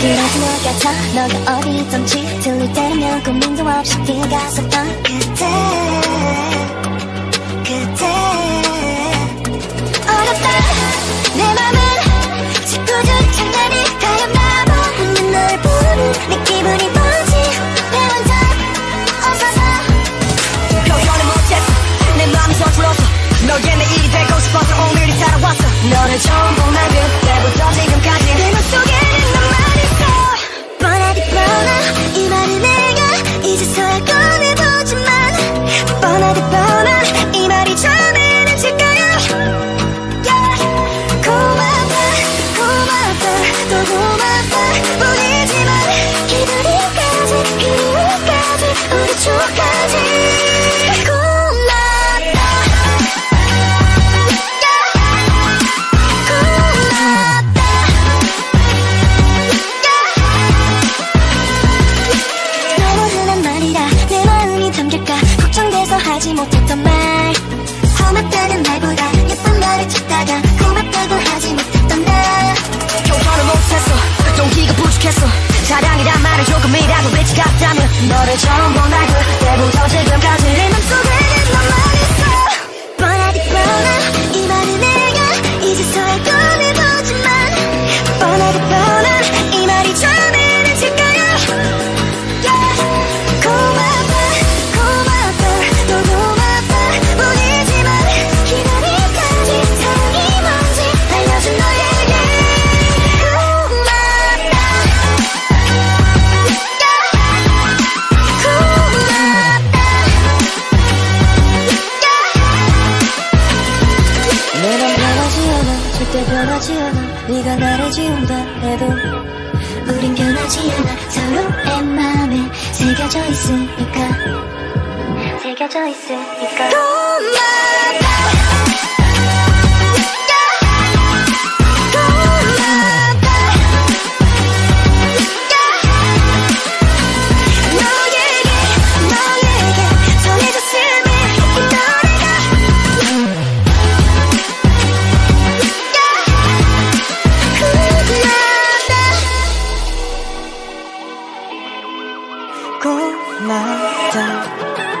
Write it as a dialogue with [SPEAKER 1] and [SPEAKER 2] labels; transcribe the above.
[SPEAKER 1] 그래도 느껴져. 너가 어디 있던지 들릴 때면 고민도 없이 뛰어갔었던 그때. 그때. 어렵다. 내 맘은 짓궂은 장난이 가였나 봐. 한눈 널내기 우리 추억까지 고맙다. 고맙다. 너무 흔한 말이라 내 마음이 담길까? 걱정돼서 하지 못했던 말. 고맙다는 말보다 예쁜 말을 찾다가 고맙다고 하지 못했던 나.
[SPEAKER 2] 표현을 못했어. 동기가 부족했어. 사랑이란 말을 조금이라도 같다 면 너를
[SPEAKER 1] 절대 변하지 않아. 네가 나를 지운다 해도 우린 변하지 않아. 서로의 마음에 새겨져 있으니까. 새겨져 있으니까 고맙다.